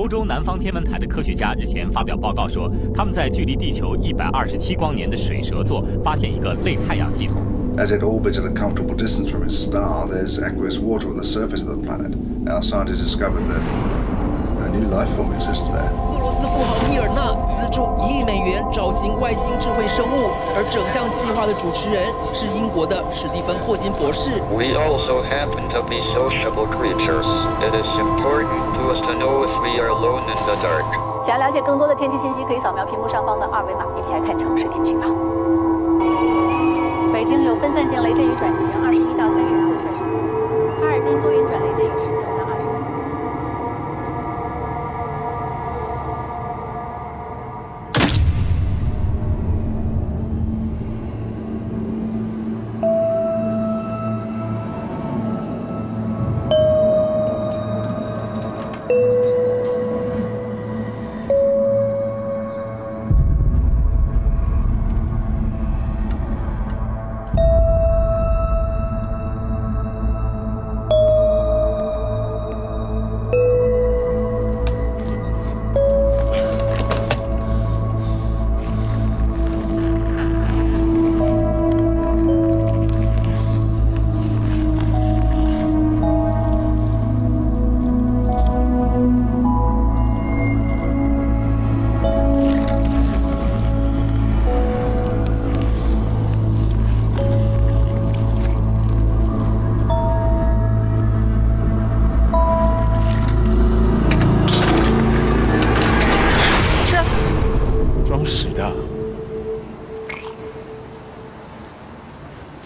欧洲南方天文台的科学家日前发表报告说，他们在距离地球一百二十七光年的水蛇座发现一个类太阳系统。As it orbits at a comfortable distance from its star, there's aqueous water on the surface of the planet. Our scientists discovered that a new life form exists there. 富豪米尔纳资助一亿美元找寻外星智慧生物，而整项计划的主持人是英国的史蒂芬霍金博士。We also happen to be sociable creatures. It is important to us to know if we are alone in the dark. 想要了解更多的天气信息，可以扫描屏幕上方的二维码，一起来看城市天气预报。北京有分散性雷阵雨转晴，二十一到三十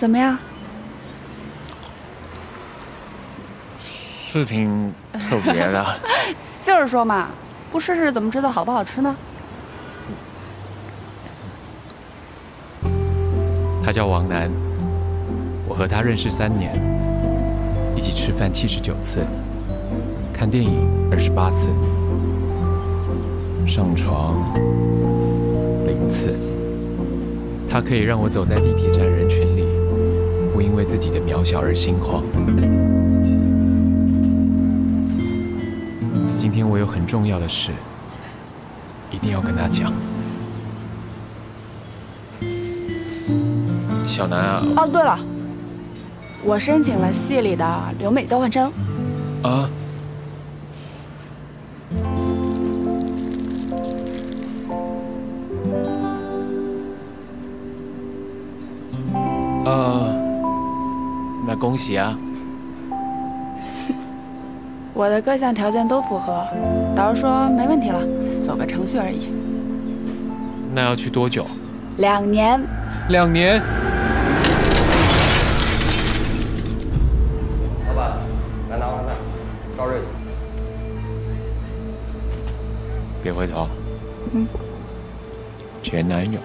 怎么样？是挺特别的。就是说嘛，不试试怎么知道好不好吃呢？他叫王楠，我和他认识三年，一起吃饭七十九次，看电影二十八次，上床零次。他可以让我走在地铁站人群里，不因为自己的渺小而心慌。今天我有很重要的事，一定要跟他讲。小南啊，哦，对了，我申请了系里的留美交换生。啊，我的各项条件都符合，导师说没问题了，走个程序而已。那要去多久？两年，两年。老板，来拿外卖，高热。别回头。嗯。前男友。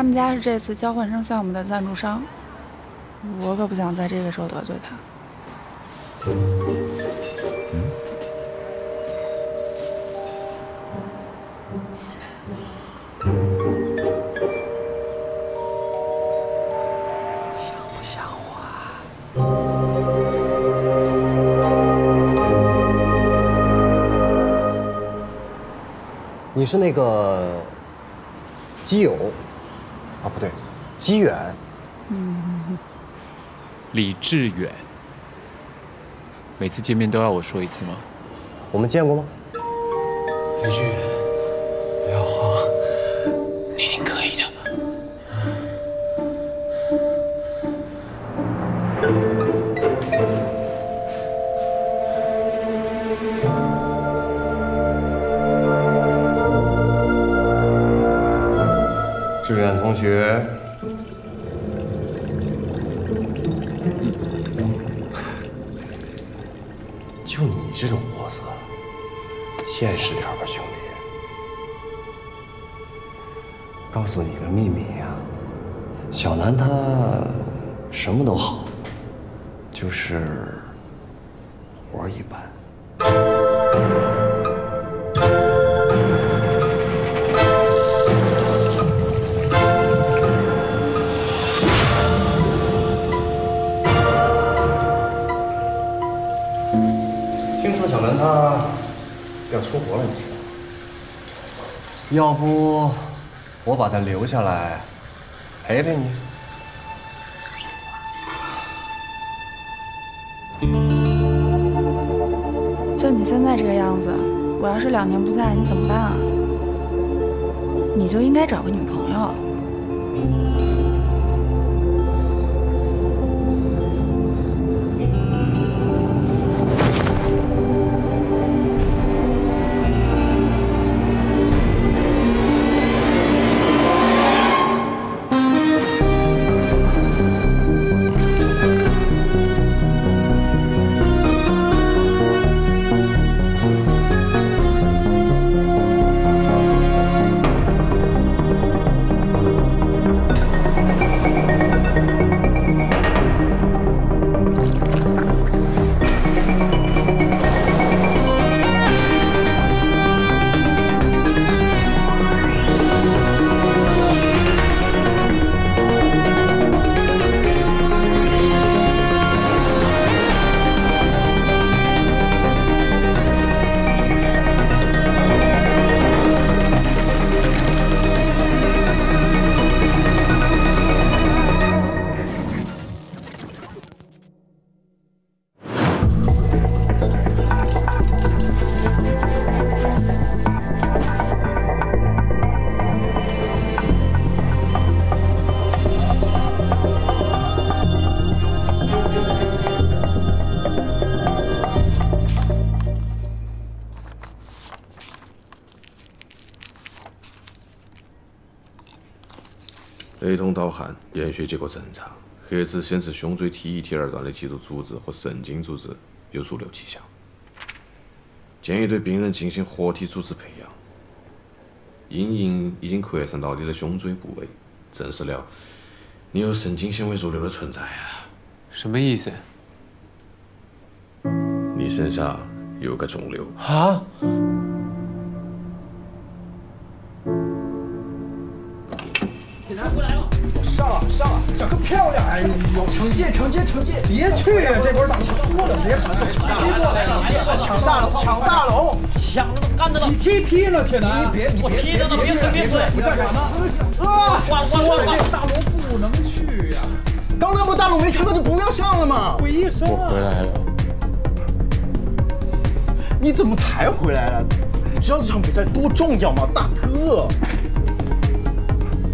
他们家是这次交换生项目的赞助商，我可不想在这个时候得罪他。想不想我？你是那个基友？对，基远。嗯，李志远。每次见面都要我说一次吗？我们见过吗？李志远，不要慌，你一定可以的。志远同学，就你这种货色，现实点吧，兄弟。告诉你个秘密呀、小南他什么都好，就是活儿一般。听说小南他要出国了，你知道吗？要不我把他留下来陪陪你？就你现在这个样子，我要是两年不在，你怎么办啊？你就应该找个女朋友。验血结果正常，黑子显示胸椎 T 一、T 二段的脊柱组织和神经组织有肿瘤迹象，建议对病人进行活体组织培养。阴影已经扩散到你的胸椎部位，证实了你有神经纤维肿瘤的存在啊！什么意思？你身上有个肿瘤。啊？惩戒惩戒！别去，这波大我说了别上，别过来了，抢大龙抢大龙，抢了干！你 TP 了，铁男！你别你别别别别别干啥呢？啊！说了这大龙不能去呀！刚那不大龙没抢到就不要上了嘛？回医生我回来了。你怎么才回来了？你知道这场比赛多重要吗，大哥？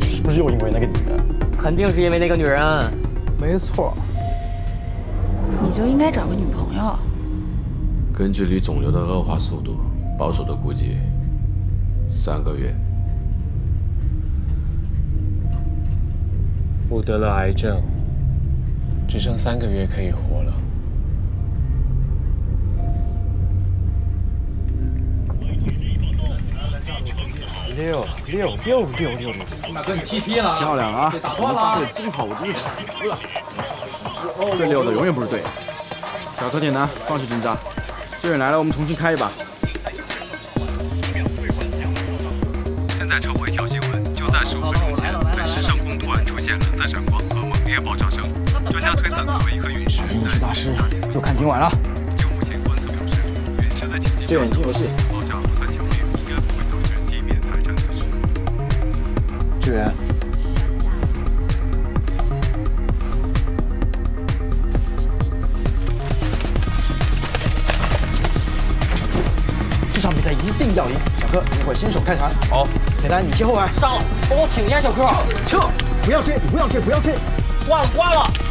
是不是又因为那个女人？肯定是因为那个女人。没错。你就应该找个女朋友。根据你肿瘤的恶化速度，保守的估计，三个月。我得了癌症，只剩三个月可以活了。六六六六六六！马哥，你 TP 了，漂亮啊！打断了，真好，我真是服了。最溜的永远不是队。小特铁男，放弃挣扎，队员来了，我们重新开一把。现在朝回一条新闻，就在十五分钟前，在市上空突然出现蓝色闪光和猛烈爆炸声，专家推测此为一颗陨石。大师，就看今晚了。就目前观测表示，陨石的体积这眼睛游戏。支援。这场比赛一定要赢，小柯，一会先手开团。好，铁蛋，你切后排。上了，帮我挺一下小柯。撤，不要追，不要追，不要追。挂了，挂了。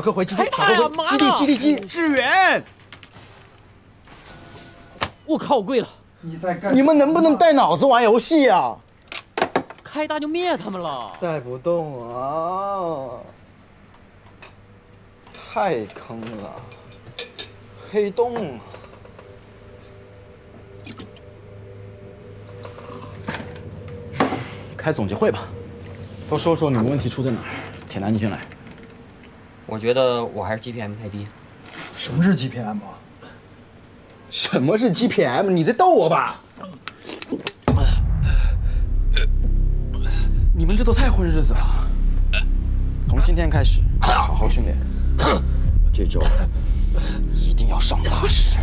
小哥回基地，小哥回基地基地基地支援。我靠，我跪了！你在干？你们能不能带脑子玩游戏啊？开大就灭他们了。带不动啊！太坑了，黑洞。开总结会吧，都说说你们问题出在哪儿。铁男，你先来。我觉得我还是 GPM 太低。什么是 GPM？什么是 GPM？你在逗我吧？你们这都太混日子了。从今天开始，好好训练。这周一定要上大师。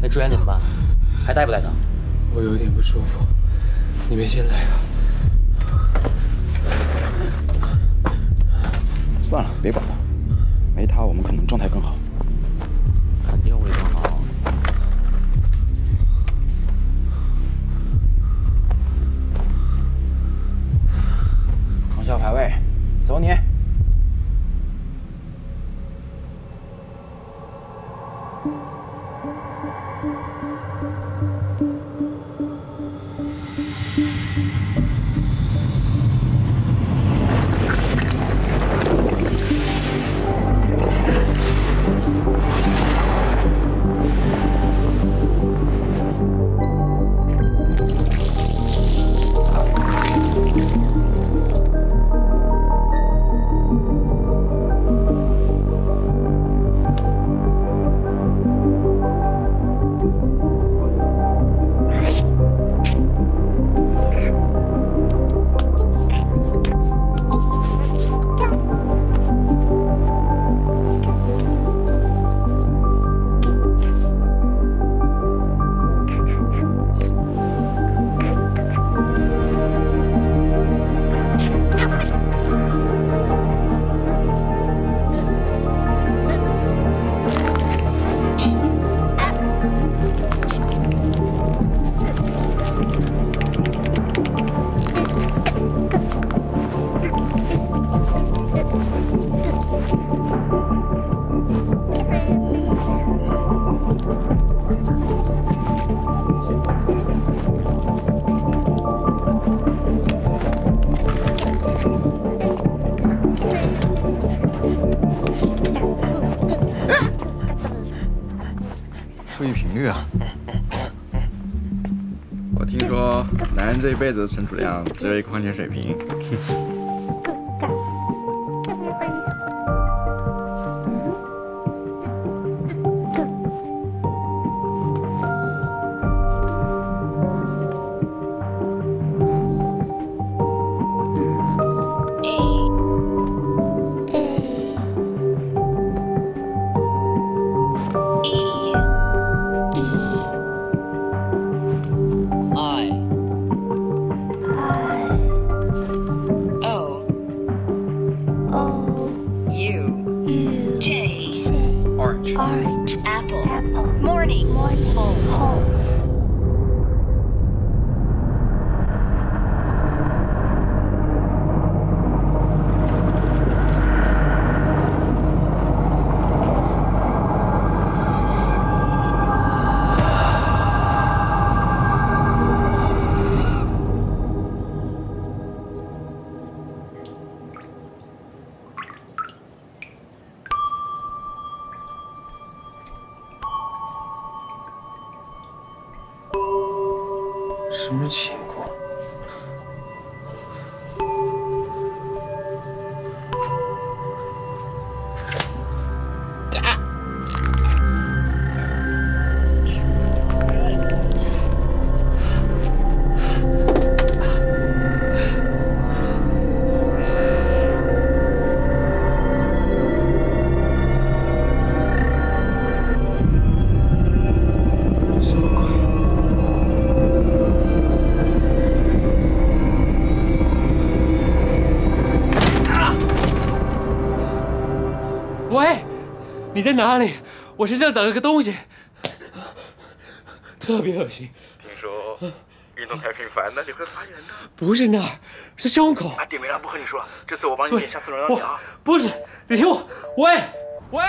那朱元怎么办？还带不带他？我有点不舒服，你们先来吧。算了，别管他。没他，我们可能状态更好。这一辈子的存储量只有一个矿泉水瓶。在哪里？我身上长了个东西，特别恶心。听说运动太频繁，了你会发炎的。不是那儿，是胸口。啊，点名了，不和你说了，这次我帮你点，下次轮到你啊。不是，你听我，喂。喂，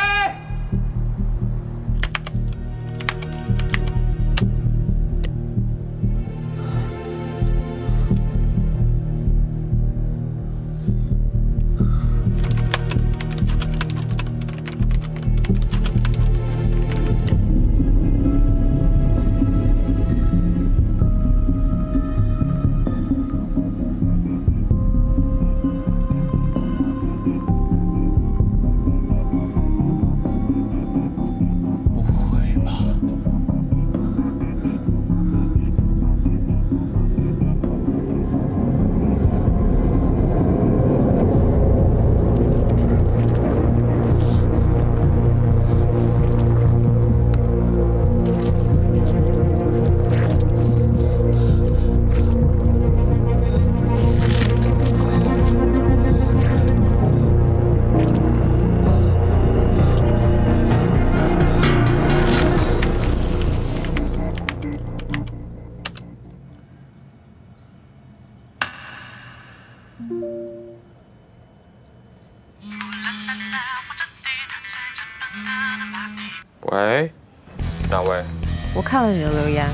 看了你的留言，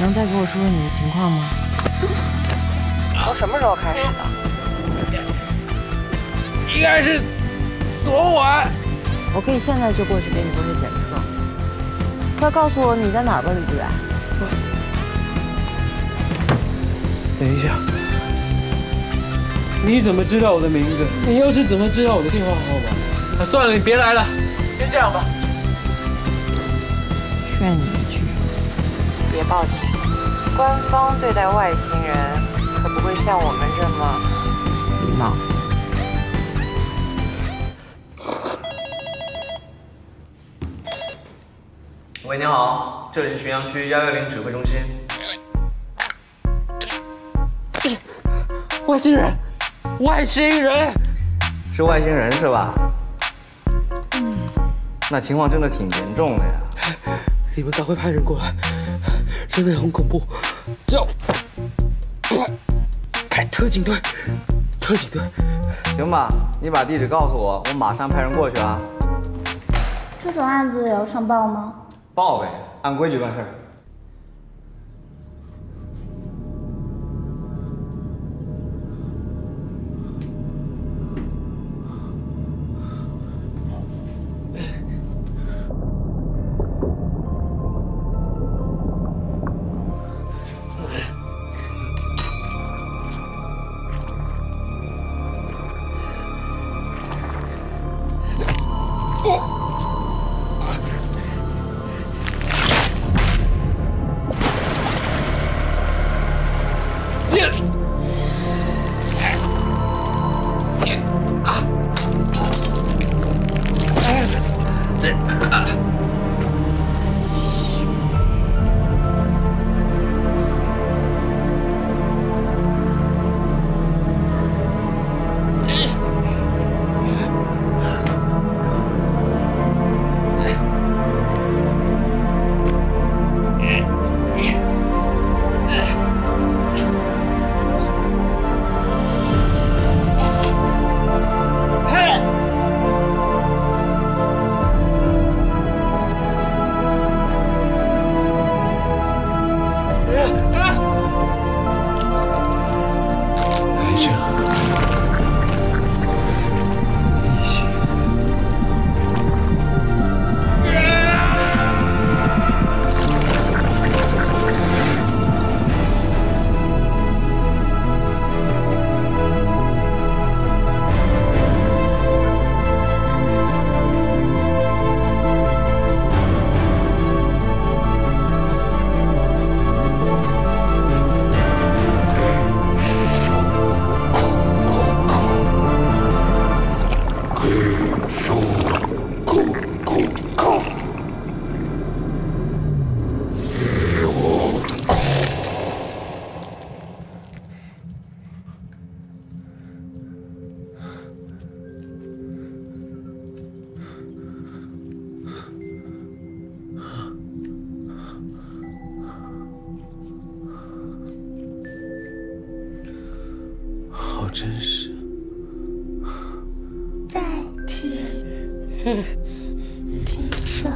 能再给我说说你的情况吗？从什么时候开始的？应该是昨晚。我可以现在就过去给你做些检测。快告诉我你在哪儿吧，李志远。等一下，你怎么知道我的名字？你又是怎么知道我的电话号码？啊，算了，你别来了，先这样吧。劝你一句，别报警。官方对待外星人可不会像我们这么礼貌。喂，你好，这里是浔阳区幺幺零指挥中心。外星人，外星人，是外星人是吧？嗯，那情况真的挺严重的呀。你们赶快派人过来，真的很恐怖。叫派派特警队，特警队。行吧，你把地址告诉我，我马上派人过去啊。这种案子也要上报吗？报呗，按规矩办事真是。代替，听说。